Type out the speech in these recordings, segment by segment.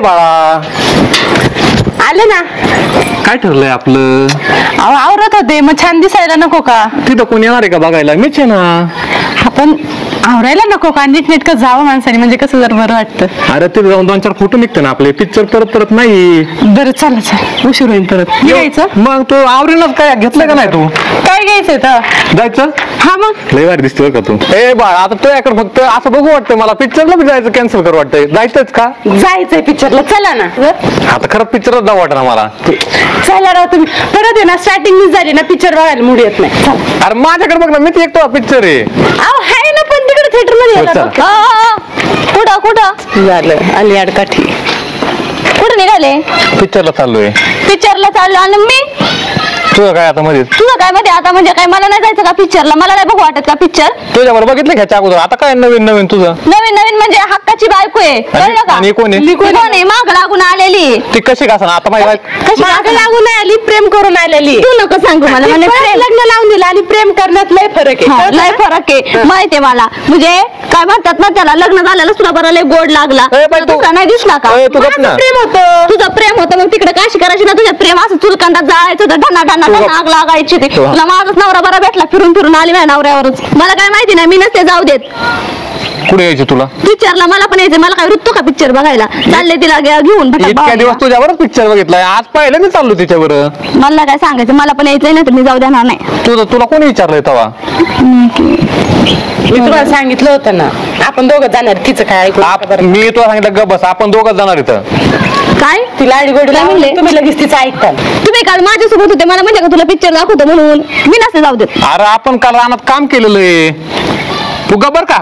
बाळा. आले ना. काय ठरलंय आपलं? अहो आवरत होते. मग छान दिसायला नको का? तिथं कोण येणार आहे का बघायला? मीच आहे ना आपण आवरायला नको का नीट नेटकं जावं माणसाने? म्हणजे कसं जर बरं वाटतं? अरे तिथे जाऊन दोन चार फोटो निघते ना आपले. पिक्चर परत परत नाही. बरं चला चला. उशीर होईल परत. घ्यायचं? मग तू आवरीनच काय? घेतलं का नाही तू? काय घ्यायचंय तर? जायचं? हा मग. लय भारी दिसतोय का तू. ए बाळ आता तुझ्याकडे फक्त असं बघू वाटतं मला. पिक्चरला जायचं कॅन्सल करू वाटतंय. जायचंच का? जायचंय पिक्चरला चला ना. आता खरंच पिक्चरच जाऊ वाटणार मला. चला राव तुम्ही. परत आहे ना. स्टार्टिंग झाली ना. पिक्चर बघायला मूड येत नाही. चला. अरे माझ्याकडे बघ ना. मी एकटा पिक्चर आहे. अहो हाय थिएटरमध्ये हो, चला. ना. कुठं कुठं? झालं आली अडकाठी कुठे निघाले? पिक्चरला चाललोय. पिक्चरला चाललो. आणि मी? तुझं काय आता मध्ये तुझं काय मध्ये? आता म्हणजे काय मला नाही जायचं का पिक्चरला मला नाही बघू वाटत का पिक्चर तुझ्यावर बघितलं घ्यायच्या अगोदर? आता काय नवीन नवीन तुझं? नवीन नवीन म्हणजे हक्काची बायको आहे. कळलं का? आणि कोण आहे? मी कोण आहे? माग लागून आलेली. ती कशी का आता माझी बायको- कशी मागं लागून आली? प्रेम करून आलेली. तू नको सांगू मला प्रेम- लग्न लावून दिलं आणि प्रेम करण्यात लय फरक आहे. हा, लय? फरक आहे. माहितीये मला. म्हणजे काय म्हणतात ना त्याला लग्न झालेलं तुला बरं लय गोड लागला. ए, तुला तू- दुसरा नाही दिसला का? ए, तू गप ना. माझं प्रेम होतं. तुझं प्रेम होतं मग तिकडे काशी करायची ना तुझ्या प्रेम असं चुलकांडात जायचं तर ढना ढना आग लागायची ती. तुला माझाच नवरा बरा भेटला फिरून फिरून आली माझ्या नवऱ्यावरच मला काय माहिती नाही मी नसते जाऊ देत. कुठे यायची तुला? पिक्चरला मला पण यायचं मला काय वृत्तो का पिक्चर बघायला? चालले तिला घेऊन भटक इतक्या भावाला. दिवस तुझ्यावरच पिक्चर बघितलाय. आज पाहिलं मी चाललो तिच्यावर. मला काय सांगायचं मला पण यायचंय ना तर मी जाऊ देणार नाही. तुझं तुला कोणी विचारलंय तेव्हा मी तुम्हाला सांगितलं होतं ना आपण दोघं जाणार तिचं काय ऐकू आप- मी तुला सांगितलं ग बस आपण दोघच जाणार इथं. काय? तिला आडी गोडी काय म्हणले? तुम्ही लगेच तिचं ऐकता तुम्ही काल माझ्यासोबत होते मला म्हणजे का तुला पिक्चर दाखवतो म्हणून? मी नसते जाऊ देत अरे आपण काल रानात काम केलेलं आहे. तू गबर का?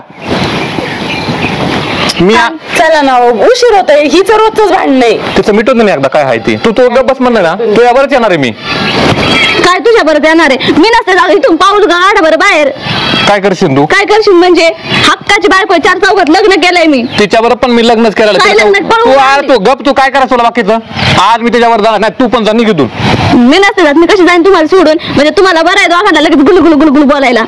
मी आ- चला ना हो, उशीर होतोय. हिच रोजच भांडण आहे. तिचं मिटवून दे ना एकदा काय आहे ती? तू तो गप बस म्हणलं ना तू यावरच येणार आहे मी. काय तुझ्या बरोबर येणार आहे? मी नसते जाऊ इथून पाऊल गाडा बरं बाहेर. काय करशील तू? काय करशील म्हणजे? हक्काची बायको आहे, चार चौघात लग्न केलंय मी. तिच्यावर पण मी लग्नच केलेलं काय तिला- लग्न? पळून तू आली. अरे तू गप तू काय करायचं तुला बाकीचं? आज मी त्याच्यावर जाणार नाही तू पण जा निघितून मी नसते जात मी कशी जाईन तुम्हाला सोडून? म्हणजे तुम्हाला बरं आहे दोघांना लगेच गुलू गुलू गुलू गुलू बोलायला.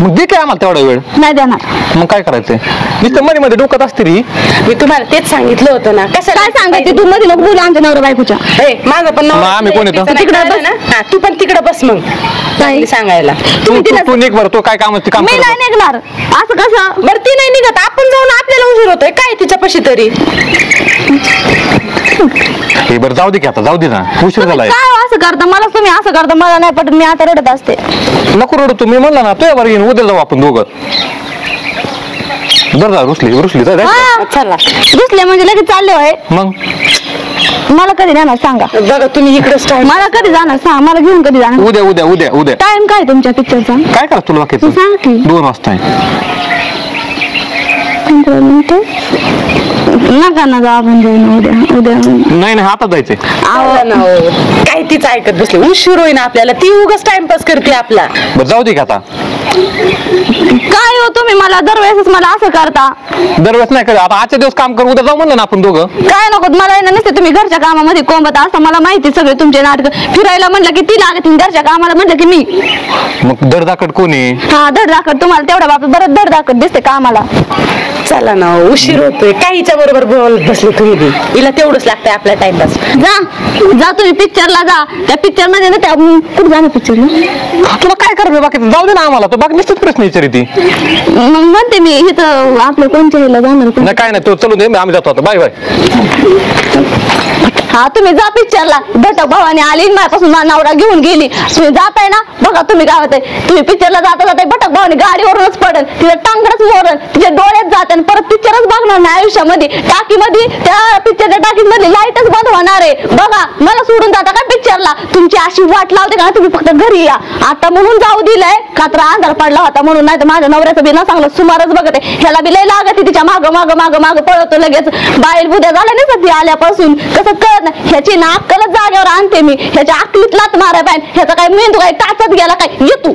मग दे काय आम्हाला तेवढा वेळ. नाही देणार. मग काय करायचंय? नुसतं मध्ये मध्ये डोकत असते री मी तुम्हाला तेच सांगितलं होतं ना. कशाला काय सांगायचे? तू मध्ये नको बोलू आमच्या नवरा बायकोच्या. ए, माझं पण मग आम्ही कोण येतो? तिकडे बस. ना? हा, तू पण तिकडे बस मग. सांगायला. तू तुम्ही तू- तिला तू निघ बरं तू काय काम ते काम मी नाही निघणार. असं कसं? बरं ती नाही निघत. आपण जाऊन आपल्याला उशीर होतोय. काय तिच्यापाशी तरी? हे बरं जाऊ दे की आता जाऊ दे ना. उशीर तुम्ही झालाय. काय असं करता? मला तुम्ही असं करता मला नाही पटत. मी आता रडत असते. नको रडू तू. मी म्हणलं ना तुझ्या बरं येईन उद्या जाऊ आपण दोघं. जर जा रुसली रुसली जा, जा हा. चला. दिसले म्हणजे लगेच चालले होय. मग? मला कधी जाणार सांगा. बघा तुम्ही इकडे स्टार्ट मला कधी जाणार सांग. मला घेऊन कधी जाणार? उद्या उद्या उद्या उद्या. टाइम काय तुमच्या पिक्चरचा काय करा तुला बाकीचं तू सांग की. दोन वाजता आहे. पंधरा मिनिटं? नका ना जा आपण जाऊन उद्या. उद्या. नाही नाही आता जायचंय. काय तिचं ऐकत बसले. उशीर होईना आपल्याला. ती उगाच टाइमपास करते आपला. बरं जाऊ दे की आता. काय हो तुम्ही? मला दरवेळेस मला असं करता. दरवेळेस नाही करा आता आजच्या दिवस काम करू उद्या जाऊ म्हणलं ना आपण दोघं. काय नको? मला आहे ना नसते तुम्ही घरच्या कामामध्ये कोंबत असता. मला माहिती सगळे तुमचे नाटक. फिरायला म्हणलं की ती लागत घरच्या कामाला म्हणलं की मी. मग दरदाकड कोण? आहे हा धड दाखत तुम्हाला तेवढ्या बाबतीत बरं धड दाखत दिसते कामाला. चला ना उशीर होतोय. काहीच्या बरोबर बोलत बसले तुम्ही बी. हिला तेवढंच लागतंय आपला टाइमपास जा जा तुम्ही पिक्चरला जा. त्या पिक्चरमध्ये ना त्या कुठं जाणार पिक्चरला तुला काय करायचं बाकी? जाऊ दे ना आम्हाला. तो बाकी नुसतेच प्रश्न विचारी ती. मग म्हणते मी इथं आपलं कोणत्या ह्याला जाणार कोण- नाही काय नाही तो चलू दे आम्ही जातो आता. Bye bye. हा तुम्ही जा पिक्चरला घटक भावाने आली माझ्यापासून माझा नवरा घेऊन गेली. तुम्ही जाताय ना? बघा तुम्ही काय आहे. तुम्ही पिक्चरला जाता जाता भटक भावाने गाडीवरूनच पडल. तिथे टांगडच मोरल. तिच्या डोळ्यात जाते आणि परत पिक्चरच बघणार नाही आयुष्यामध्ये. टाकीमध्ये त्या पिक्चरच्या टाकीमध्ये लाईटच बंद होणार आहे. बघा मला सोडून जाता का पिक्चरला तुमची अशी वाट लावते का? तुम्ही फक्त घरी या. आता म्हणून जाऊ दिलंय. का तर अंधार पडला होता म्हणून. नाही तर माझ्या नवऱ्याचं बी ना चांगलं सुमारच बघते ह्याला बी लय लागते तिच्या माग माग माग माग पळतो लगेच. बाहेर बुद्या झाल्या नाही सध्या ती आल्यापासून. कसं कळत ना ह्याची ना अक्कलच जागेवर आणते मी. ह्याच्या अकलीत लात मारा पाहिजे ह्याचा काय मेंदू काय टाचत गेला काय? येतो